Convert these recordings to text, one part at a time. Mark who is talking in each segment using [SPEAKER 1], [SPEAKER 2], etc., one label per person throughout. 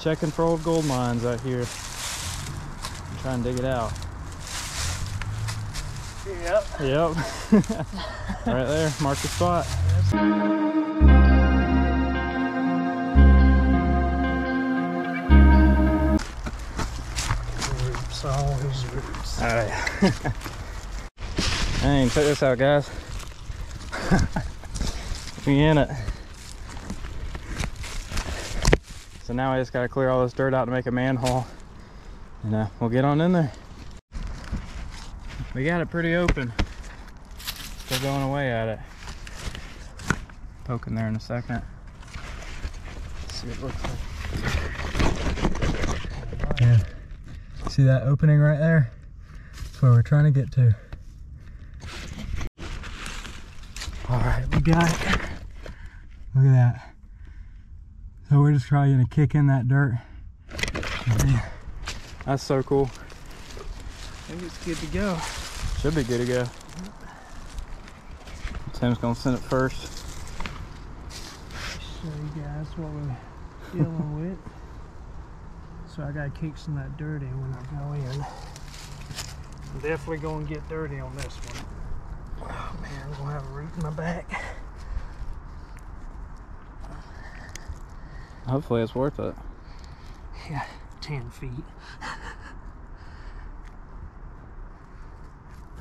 [SPEAKER 1] checking for old gold mines out here. Try and dig it out.
[SPEAKER 2] Yep.
[SPEAKER 1] Yep. right there, mark the spot.
[SPEAKER 2] Roots, all his roots.
[SPEAKER 1] All right. Dang, check this out, guys. we in it. So now I just gotta clear all this dirt out to make a manhole. And uh, we'll get on in there. We got it pretty open. Still going away at it. Poking there in a second. Let's see what it looks like. Yeah. See that opening right there? That's where we're trying to get to. All right, we got it. Look at that. So we're just probably gonna kick in that dirt. Yeah. That's so cool.
[SPEAKER 2] I think it's good to go.
[SPEAKER 1] Should be good to go. Tim's gonna send it first.
[SPEAKER 2] Show you guys what we're dealing with. So I gotta kick some of that dirt in when I go in. I'm definitely gonna get dirty on this one. Oh man, I'm gonna have a root in my back.
[SPEAKER 1] Hopefully it's worth it.
[SPEAKER 2] Yeah, 10 feet.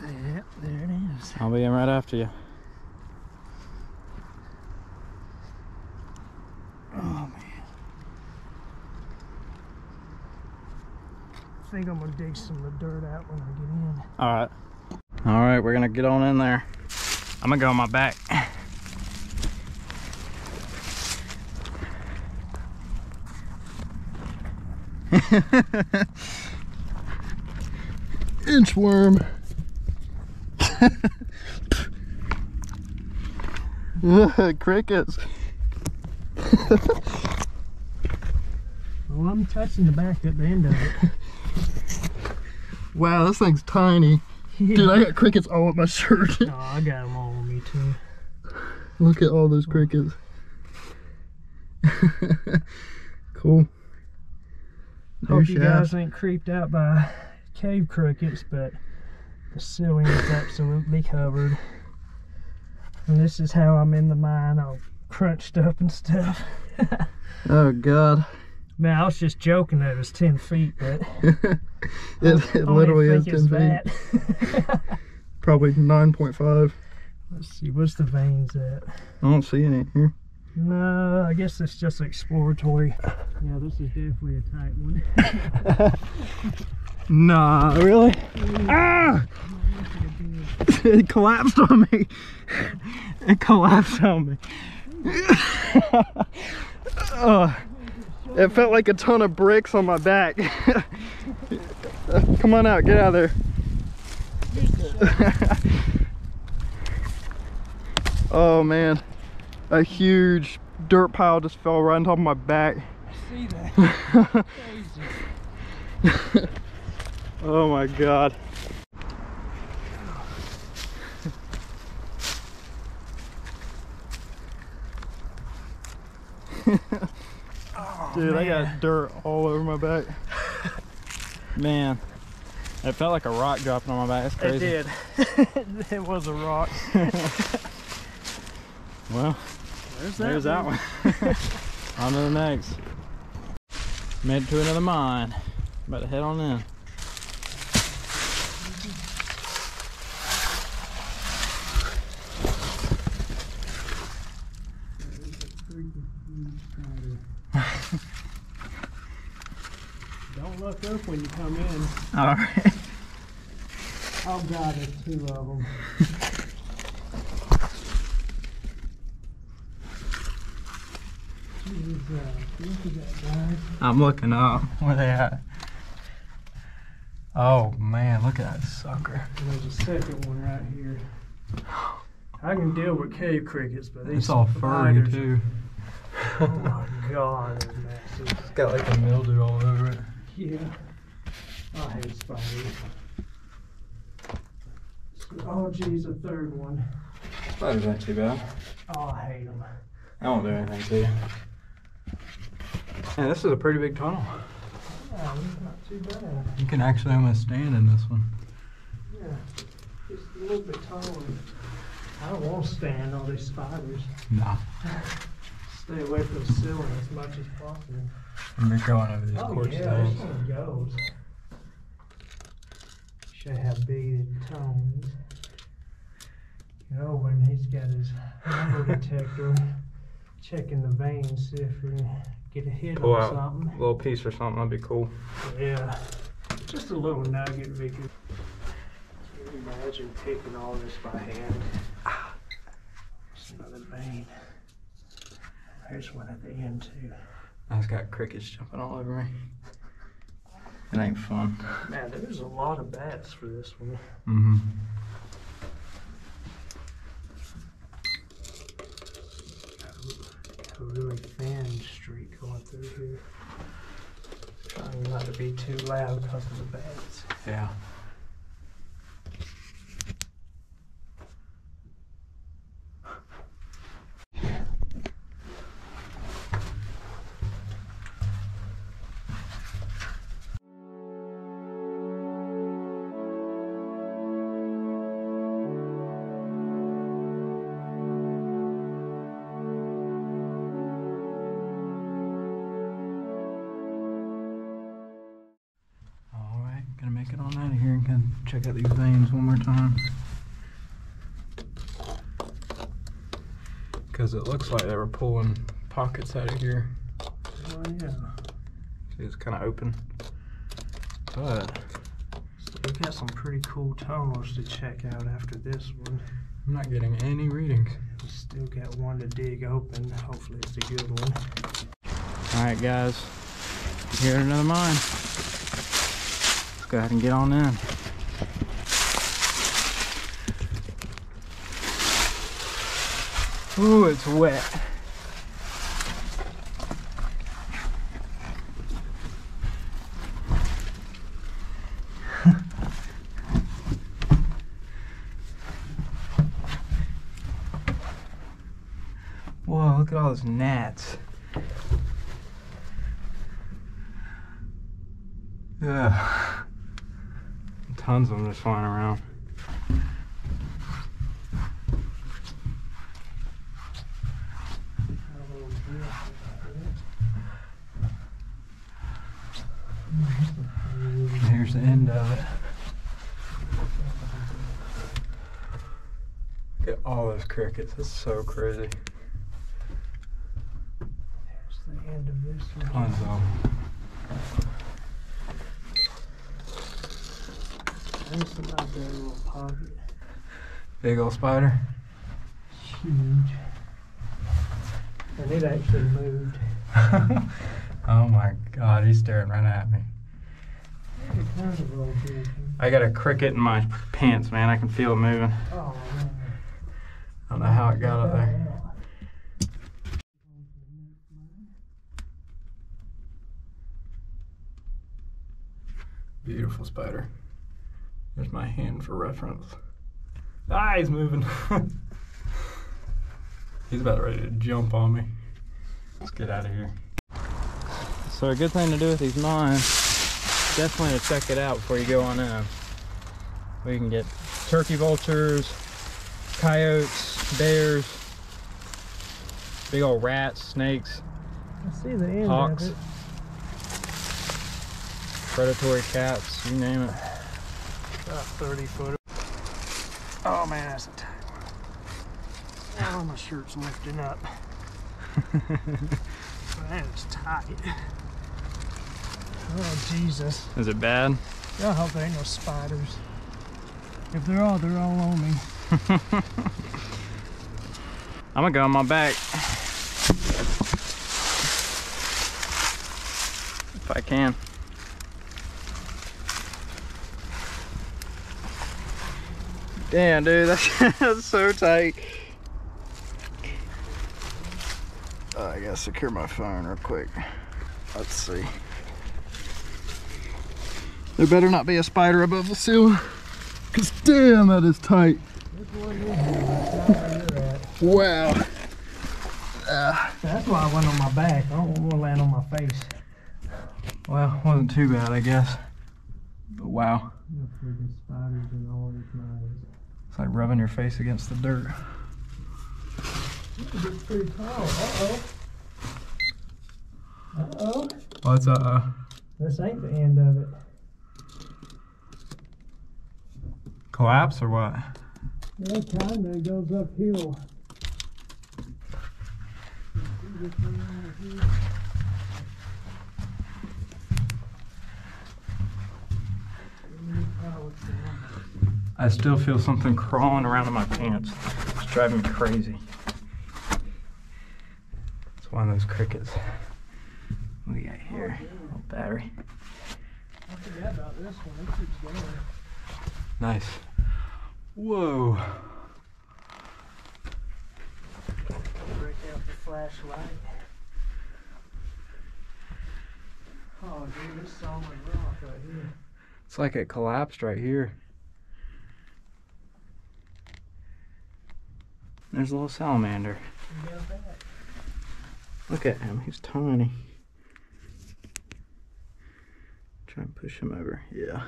[SPEAKER 2] Yep, there it is.
[SPEAKER 1] I'll be in right after you.
[SPEAKER 2] Oh man. I think I'm gonna dig some of the dirt out when I get in.
[SPEAKER 1] All right. All right, we're gonna get on in there. I'm gonna go on my back.
[SPEAKER 3] Inchworm. Ugh, Crickets.
[SPEAKER 2] Well, I'm touching the back at the end of it.
[SPEAKER 3] Wow, this thing's tiny. Dude, I got crickets all up my shirt.
[SPEAKER 2] Oh, I got them all on me too.
[SPEAKER 3] Look at all those crickets. cool.
[SPEAKER 2] Hope you guys ain't creeped out by cave crickets, but the ceiling is absolutely covered. And this is how I'm in the mine, all crunched up and stuff.
[SPEAKER 3] Oh god.
[SPEAKER 2] Man, I was just joking that it was 10 feet, but
[SPEAKER 3] it it literally is
[SPEAKER 2] think
[SPEAKER 3] 10 feet. Probably 9.5.
[SPEAKER 2] Let's see, what's the veins at?
[SPEAKER 3] I don't see any here.
[SPEAKER 2] No, I guess it's just exploratory. Yeah, this is definitely a tight one.
[SPEAKER 3] Nah, really? Ah! it collapsed on me. It collapsed on me. oh, it felt like a ton of bricks on my back. Come on out, get out of there. oh man, a huge dirt pile just fell right on top of my back.
[SPEAKER 2] see that?
[SPEAKER 3] Oh my god. Oh, Dude, I got dirt all over my back.
[SPEAKER 1] Man, it felt like a rock dropping on my back. That's
[SPEAKER 2] It did. it was a rock.
[SPEAKER 1] Well,
[SPEAKER 2] There's
[SPEAKER 1] there's that one. on to the next. Made it to another mine. About to head on in.
[SPEAKER 2] Don't look up when you come in.
[SPEAKER 1] All right.
[SPEAKER 2] Oh god, there's two of them. Jesus, look at that guy.
[SPEAKER 1] I'm looking up. Where they at? Oh man, look at that sucker.
[SPEAKER 2] There's a second one right here. I can deal with cave crickets, but these
[SPEAKER 1] It's all furry
[SPEAKER 2] spiders-
[SPEAKER 1] too.
[SPEAKER 2] Oh my god, they're massive.
[SPEAKER 1] It's got like a mildew all over it.
[SPEAKER 2] Yeah. I hate spiders. Oh geez, a third one.
[SPEAKER 1] spider's not too bad.
[SPEAKER 2] Oh, I hate them.
[SPEAKER 1] I won't do anything to you. Yeah, this is a pretty big tunnel.
[SPEAKER 2] Yeah, it's not too bad.
[SPEAKER 1] You can actually almost stand in this one.
[SPEAKER 2] Yeah, just a little bit taller. I don't want to stand on these spiders.
[SPEAKER 1] Nah.
[SPEAKER 2] Stay away from the ceiling as much as possible.
[SPEAKER 1] I'm gonna go on over these
[SPEAKER 2] Oh
[SPEAKER 1] quartz
[SPEAKER 2] yeah, this one goes. Show how big the tone. You know, when he's got his number detector, checking the veins, see if we get a hit
[SPEAKER 1] Pull
[SPEAKER 2] on
[SPEAKER 1] out
[SPEAKER 2] something.
[SPEAKER 1] a little piece or something, that'd be cool.
[SPEAKER 2] Yeah, just a little nugget, Vicky. Can you imagine picking all this by hand? Just another vein. There's one at the end too.
[SPEAKER 1] I just got crickets jumping all over me. It ain't fun.
[SPEAKER 2] Man, there's a lot of bats for this one.
[SPEAKER 1] Mm-hmm.
[SPEAKER 2] a really thin streak going through here. Trying not to be too loud because of the bats.
[SPEAKER 1] Yeah. Because it looks like they were pulling pockets out of here.
[SPEAKER 2] Oh yeah.
[SPEAKER 1] See, it's kind of open. But
[SPEAKER 2] So we got some pretty cool tunnels to check out after this one.
[SPEAKER 1] I'm not getting any readings.
[SPEAKER 2] We still got one to dig open. Hopefully it's a good one.
[SPEAKER 1] All right, guys. Here at another mine. Let's go ahead and get on in. Ooh, it's wet. Whoa, look at all those gnats. Yeah. Tons of them just flying around. And here's the end of it. Look at all those crickets. That's so crazy.
[SPEAKER 2] There's the end of this one.
[SPEAKER 1] Tons of them.
[SPEAKER 2] There's another little pocket.
[SPEAKER 1] Big old spider.
[SPEAKER 2] Huge. And it actually moved.
[SPEAKER 1] oh my god, he's staring right at me.
[SPEAKER 2] It kind of rolled here.
[SPEAKER 1] I got a cricket in my pants, man. I can feel it moving.
[SPEAKER 2] Oh.
[SPEAKER 1] I don't know how it got up there. Beautiful spider. There's my hand for reference. Ah, he's moving. he's about ready to jump on me. Let's get out of here. So a good thing to do with these mines, definitely to check it out before you go on uh, in. We can get turkey vultures, coyotes, bears, big old rats, snakes,
[SPEAKER 2] I see the end
[SPEAKER 1] Hawks. predatory cats, you name it.
[SPEAKER 2] About 30 foot. Oh man, that's a tight one. Oh, my shirt's lifting up. Man, it's tight. Oh, Jesus.
[SPEAKER 1] Is it bad?
[SPEAKER 2] I hope there ain't no spiders. If there are, they're all on me.
[SPEAKER 1] I'm gonna go on my back. If I can. Damn, dude, that's, that's so tight. Uh, I gotta secure my phone real quick. Let's see. There better not be a spider above the ceiling. Cause damn, that is tight. Wow.
[SPEAKER 2] That's why I went on my back. I don't want to land on my face.
[SPEAKER 1] Well, wasn't too bad, I guess. But wow.
[SPEAKER 2] freaking spiders and all these knives.
[SPEAKER 1] It's like rubbing your face against the dirt.
[SPEAKER 2] It's pretty tall. Uh-oh. Uh-oh.
[SPEAKER 1] What's uh
[SPEAKER 2] This ain't the end of it.
[SPEAKER 1] Collapse or what?
[SPEAKER 2] Yeah, kinda. It goes uphill.
[SPEAKER 1] I still feel something crawling around in my pants. It's driving me crazy. It's one of those crickets. What do we got here? Little battery.
[SPEAKER 2] I forgot about this one. It keeps going.
[SPEAKER 1] Nice. Whoa.
[SPEAKER 2] Break out the flashlight. Oh, dude, this solid rock right here.
[SPEAKER 1] It's like it collapsed right here. There's a little salamander.
[SPEAKER 2] You got that?
[SPEAKER 1] Look at him. He's tiny. Try and push him over. Yeah.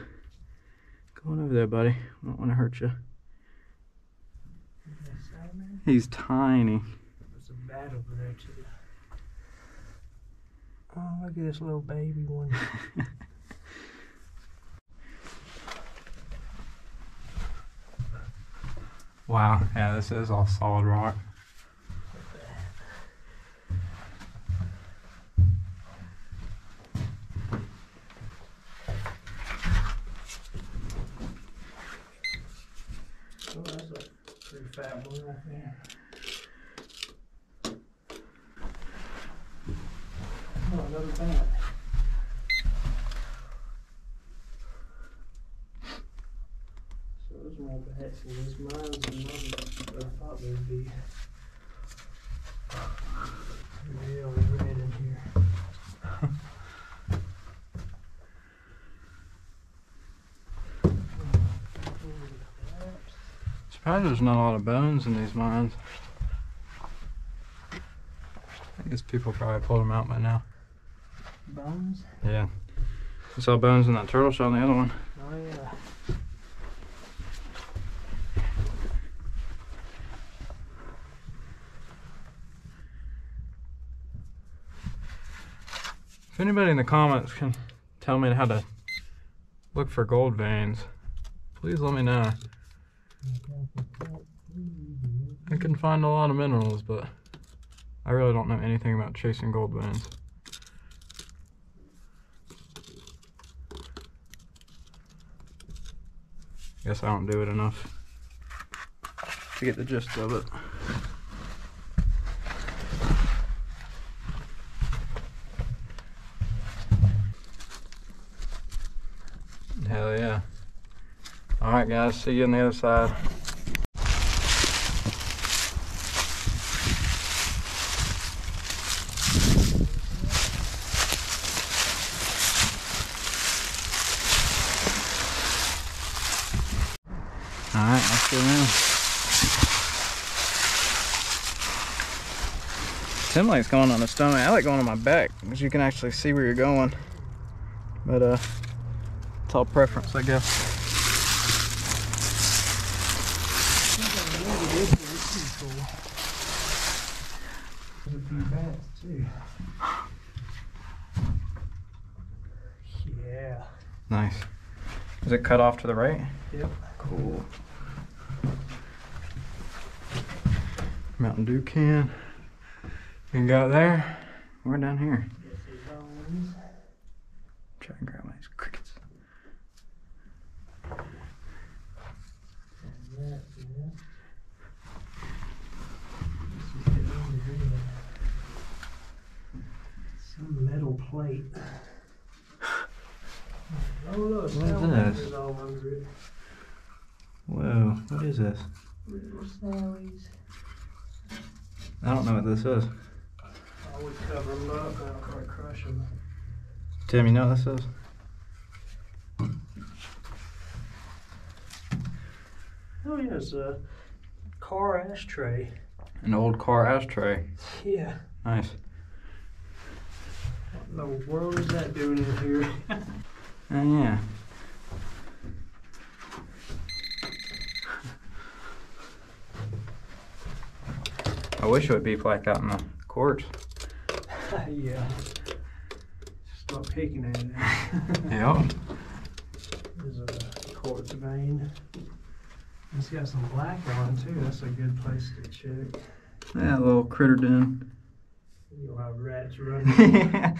[SPEAKER 1] Go on over there, buddy. I don't want to hurt you.
[SPEAKER 2] You got salamander?
[SPEAKER 1] He's tiny.
[SPEAKER 2] There's a bat over there too. Oh, look at this little baby one.
[SPEAKER 1] wow. Yeah, this is all solid rock.
[SPEAKER 2] Oh, that's Oh, another. So there's more bats in this mine's than mine. I thought there'd be. Really red in here.
[SPEAKER 1] Surprised there's not a lot of bones in these mines. I guess people probably pulled them out by now.
[SPEAKER 2] Bones?
[SPEAKER 1] Yeah. I saw bones in that turtle shell in the other one.
[SPEAKER 2] Oh yeah.
[SPEAKER 1] If anybody in the comments can tell me how to look for gold veins, please let me know. I can find a lot of minerals, but I really don't know anything about chasing gold veins. Guess I don't do it enough to get the gist of it. Hell yeah. Alright guys, see you on the other side. Alright, let's go now. Tim likes going on the stomach. I like going on my back because you can actually see where you're going. But uh it's all preference, I guess.
[SPEAKER 2] There's a few bats too. Yeah.
[SPEAKER 1] Nice. Is it cut off to the right?
[SPEAKER 2] Yep.
[SPEAKER 1] Cool. Mountain Dew can. We got there. We're down here.
[SPEAKER 2] Get some bones.
[SPEAKER 1] Try and grab these crickets.
[SPEAKER 2] And that, yeah. Let's just get under here. Some metal plate. Oh look,
[SPEAKER 1] is
[SPEAKER 2] salamanders
[SPEAKER 1] this?
[SPEAKER 2] all under it.
[SPEAKER 1] Whoa, what is this? I don't know what this is.
[SPEAKER 2] I would cover them up, and I'll quite crush them.
[SPEAKER 1] Tim, you know what this is?
[SPEAKER 2] Oh yeah, it's a car ashtray.
[SPEAKER 1] An old car ashtray.
[SPEAKER 2] Yeah.
[SPEAKER 1] Nice.
[SPEAKER 2] What in the world is that doing in here?
[SPEAKER 1] Oh yeah. I wish it would be like out in the quartz.
[SPEAKER 2] yeah. Stop picking at it.
[SPEAKER 1] Yep.
[SPEAKER 2] There's a quartz vein. It's got some black on too. That's a good place to check.
[SPEAKER 1] That little critter den.
[SPEAKER 2] You'll have rats running.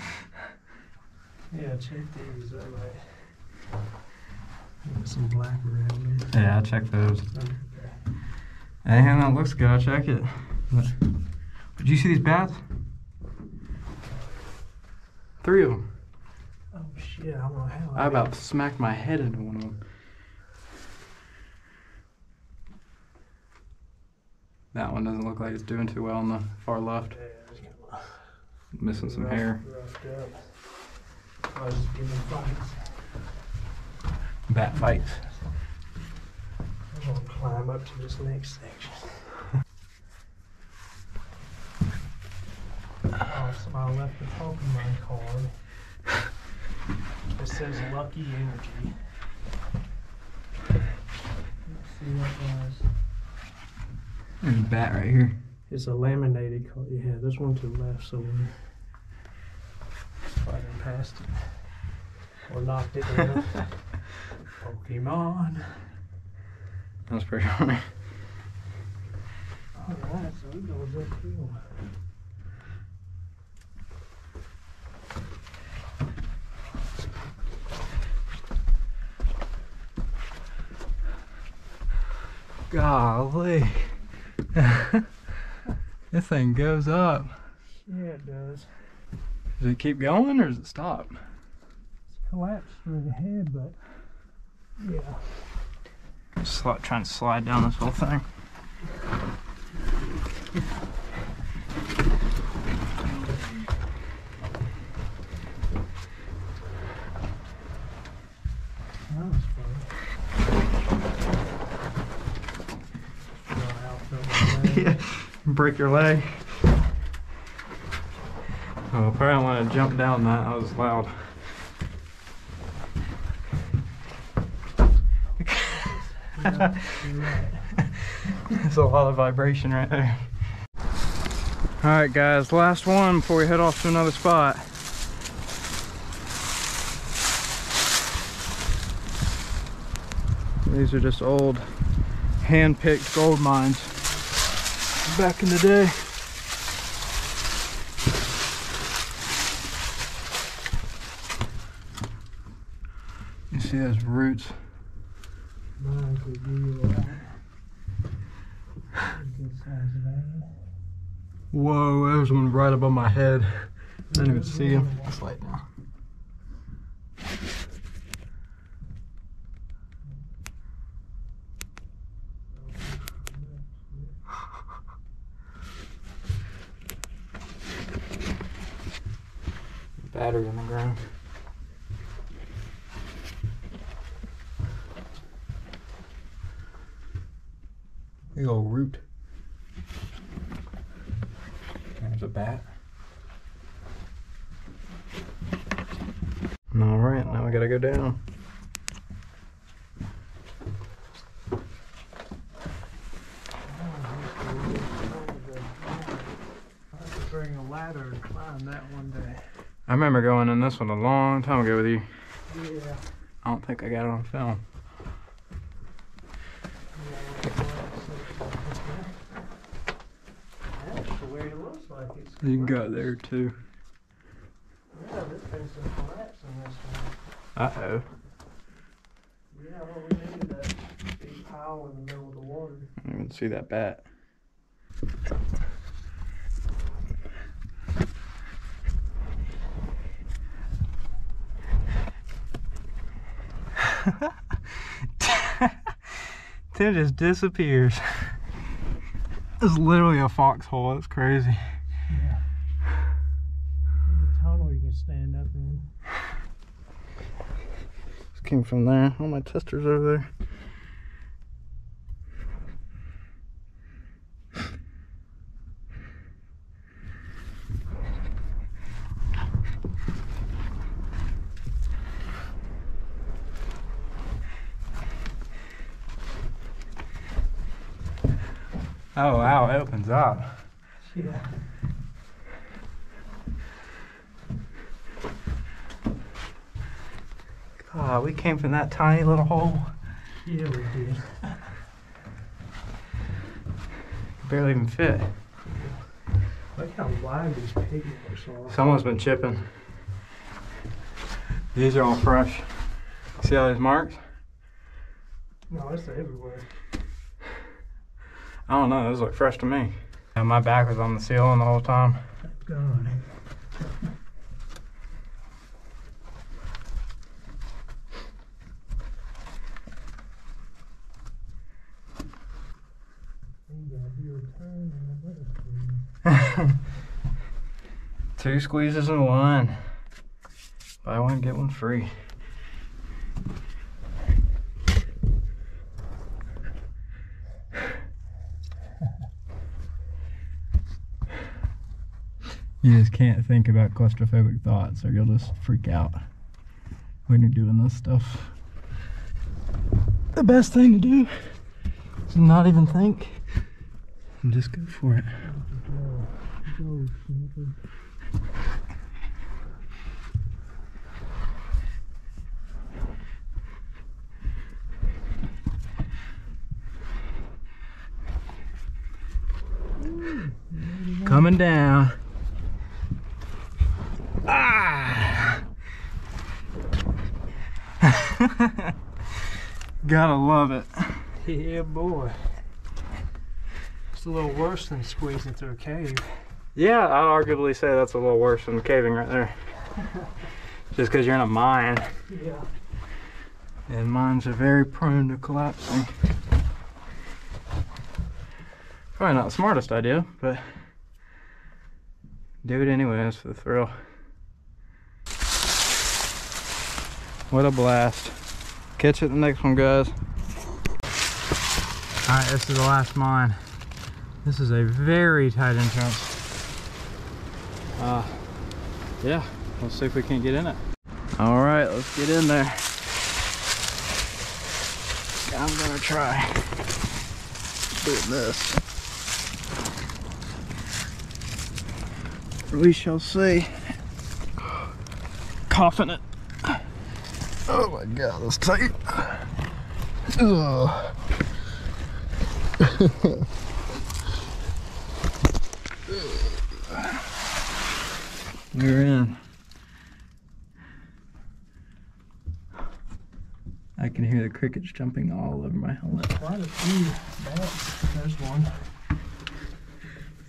[SPEAKER 1] Yeah.
[SPEAKER 2] check these. That might. Some black around there.
[SPEAKER 1] Yeah, I'll check those.
[SPEAKER 2] Okay.
[SPEAKER 1] Hey, that looks good. I'll check it. But, did you see these bats? Three of them.
[SPEAKER 2] Oh shit! I don't know how.
[SPEAKER 1] I about smacked my head into one of them. That one doesn't look like it's doing too well on the far left.
[SPEAKER 2] Yeah,
[SPEAKER 1] Missing some
[SPEAKER 2] rough-
[SPEAKER 1] hair.
[SPEAKER 2] Roughed up. I was just giving fights.
[SPEAKER 1] Bat fights.
[SPEAKER 2] I'm gonna climb up to this next section. oh, so I left the Pokemon card. It says Lucky Energy. Let's see what it was.
[SPEAKER 1] There's a bat right here.
[SPEAKER 2] It's a laminated card. Yeah, there's one to the left somewhere. Sliding past it. Or knocked it down. Pokemon.
[SPEAKER 1] That's pretty funny.
[SPEAKER 2] Alright, so it goes uphill.
[SPEAKER 1] Golly. this thing goes up.
[SPEAKER 2] Yeah, it does.
[SPEAKER 1] Does it keep going or does it stop?
[SPEAKER 2] It's collapsed through the head, but yeah.
[SPEAKER 1] Sli- trying to slide down this whole thing.
[SPEAKER 2] That was fun. Dry out the way.
[SPEAKER 1] yeah. Break your leg. Oh, probably don't want to jump down that. I was loud. There's a lot of vibration right there. Alright guys, last one before we head off to another spot. These are just old hand-picked gold mines back in the day. See those roots?
[SPEAKER 2] Uh.
[SPEAKER 1] Whoa, there's one right above my head. I didn't even see him. Slide down. Battery in the ground. Big old root. There's a bat. All right, now we gotta go down.
[SPEAKER 2] I bring a ladder and climb that one day.
[SPEAKER 1] I remember going in this one a long time ago with you.
[SPEAKER 2] Yeah.
[SPEAKER 1] I don't think I got it on film.
[SPEAKER 2] Actually, it looks like it's
[SPEAKER 1] You can go there too.
[SPEAKER 2] Yeah, this thing's been collapsing this one.
[SPEAKER 1] Uh oh.
[SPEAKER 2] Yeah, well, we needed that big pile in the middle of the water.
[SPEAKER 1] I didn't even see that bat. Tim just disappears. It's literally a foxhole. It's crazy.
[SPEAKER 2] Yeah. There's a tunnel you can stand up in.
[SPEAKER 1] This came from there. All my testers over there. Oh wow, it opens up.
[SPEAKER 2] Yeah.
[SPEAKER 1] God, we came from that tiny little hole.
[SPEAKER 2] Yeah, we did.
[SPEAKER 1] Barely even fit.
[SPEAKER 2] Look how wide these pigments are.
[SPEAKER 1] Someone's been chipping. These are all fresh. See all these marks?
[SPEAKER 2] No, it's everywhere.
[SPEAKER 1] I don't know, those look fresh to me. My back was on the ceiling the whole time.
[SPEAKER 2] God.
[SPEAKER 1] Two squeezes in one. Buy one, get one free. You just can't think about claustrophobic thoughts or you'll just freak out when you're doing this stuff. The best thing to do is not even think and just go for it. Coming down. Ah! Gotta love it.
[SPEAKER 2] Yeah, boy. It's a little worse than squeezing through a cave.
[SPEAKER 1] Yeah, I'll arguably say that's a little worse than caving right there. Just because you're in a mine,
[SPEAKER 2] Yeah.
[SPEAKER 1] and mines are very prone to collapsing. Probably not the smartest idea, but do it anyways for the thrill. What a blast. Catch it the next one, guys. Alright, this is the last mine. This is a very tight entrance. Uh, yeah, let's see if we can't get in it. All right, let's get in there. I'm gonna try doing this. We shall see. It. Oh my god, that's tight. Ugh. We're in. I can hear the crickets jumping all over my helmet.
[SPEAKER 2] Quite a few bats. There's one.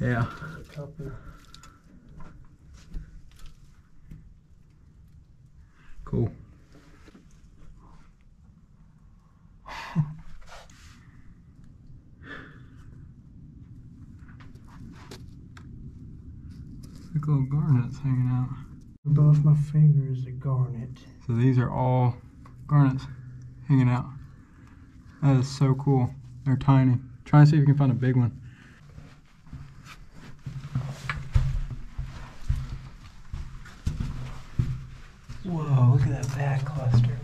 [SPEAKER 1] Yeah.
[SPEAKER 2] A couple.
[SPEAKER 1] Cool. Little garnets hanging out.
[SPEAKER 2] Above my finger is a garnet.
[SPEAKER 1] So these are all garnets hanging out. That is so cool. They're tiny. Try and see if you can find a big one. Whoa, look at that back cluster.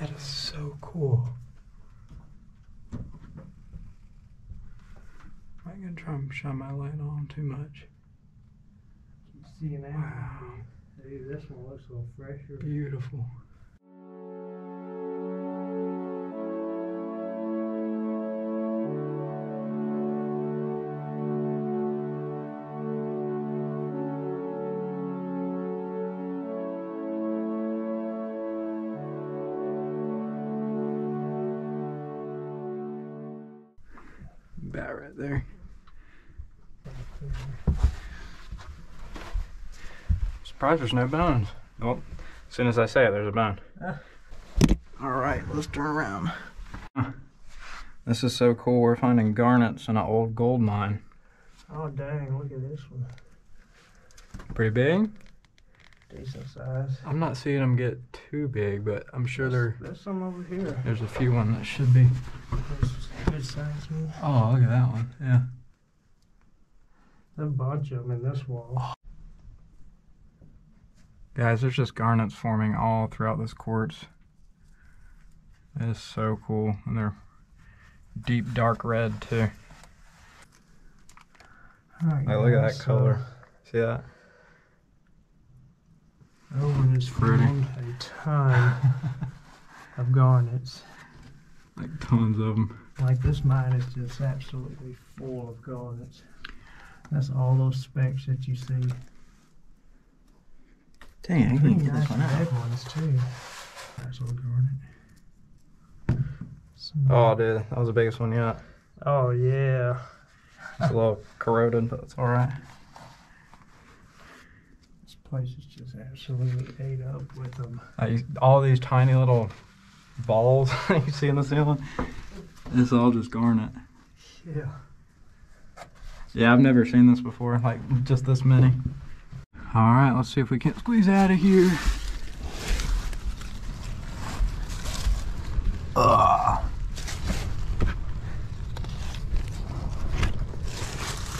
[SPEAKER 1] That is so cool. I'm gonna try and shine my light on too much.
[SPEAKER 2] See now?
[SPEAKER 1] Wow.
[SPEAKER 2] Hey, this one looks a little fresher.
[SPEAKER 1] Beautiful. Bat right there. Surprised there's no bones. Well, as soon as I say it, there's a bone. All right, let's turn around. This is so cool. We're finding garnets in an old gold mine.
[SPEAKER 2] Oh dang, look at this one.
[SPEAKER 1] Pretty big.
[SPEAKER 2] Decent size.
[SPEAKER 1] I'm not seeing them get too big, but I'm sure there
[SPEAKER 2] There's some over here.
[SPEAKER 1] there's a few one that should be.
[SPEAKER 2] Good size one.
[SPEAKER 1] Oh, look at that one. Yeah.
[SPEAKER 2] There's a bunch of them in this wall.
[SPEAKER 1] Guys, there's just garnets forming all throughout this quartz. It is so cool. And they're deep dark red too.
[SPEAKER 2] Oh, Alright,
[SPEAKER 1] Like, look at
[SPEAKER 2] guys,
[SPEAKER 1] that uh,
[SPEAKER 2] color.
[SPEAKER 1] See that?
[SPEAKER 2] Oh, Owen has
[SPEAKER 1] Pretty.
[SPEAKER 2] found a ton of garnets.
[SPEAKER 1] Like tons of them.
[SPEAKER 2] Like this mine is just absolutely full of garnets. That's all those specks that you see.
[SPEAKER 1] Dang, I
[SPEAKER 2] Pretty
[SPEAKER 1] can get this one out.
[SPEAKER 2] red ones too. Nice little garnet. Some-
[SPEAKER 1] Oh, dude, that was the biggest one yet.
[SPEAKER 2] oh yeah.
[SPEAKER 1] It's a little corroded, but it's all right.
[SPEAKER 2] This place is just absolutely ate up with them.
[SPEAKER 1] I, all these tiny little balls you see in the ceiling, it's all just garnet.
[SPEAKER 2] Yeah.
[SPEAKER 1] Yeah, I've never seen this before, like just this many. All right, let's see if we can't squeeze out of here. Ugh.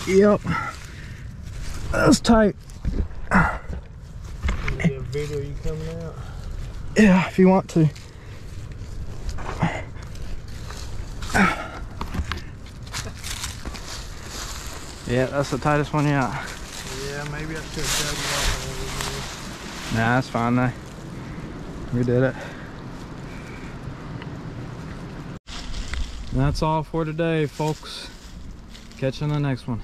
[SPEAKER 1] Yep. That's tight.
[SPEAKER 2] Video you coming out?
[SPEAKER 1] Yeah, if you want to. Yeah, that's the tightest one yet.
[SPEAKER 2] Maybe I should have dug
[SPEAKER 1] Nah, that's fine though. We did it. That's all for today, folks. Catch you in the next one.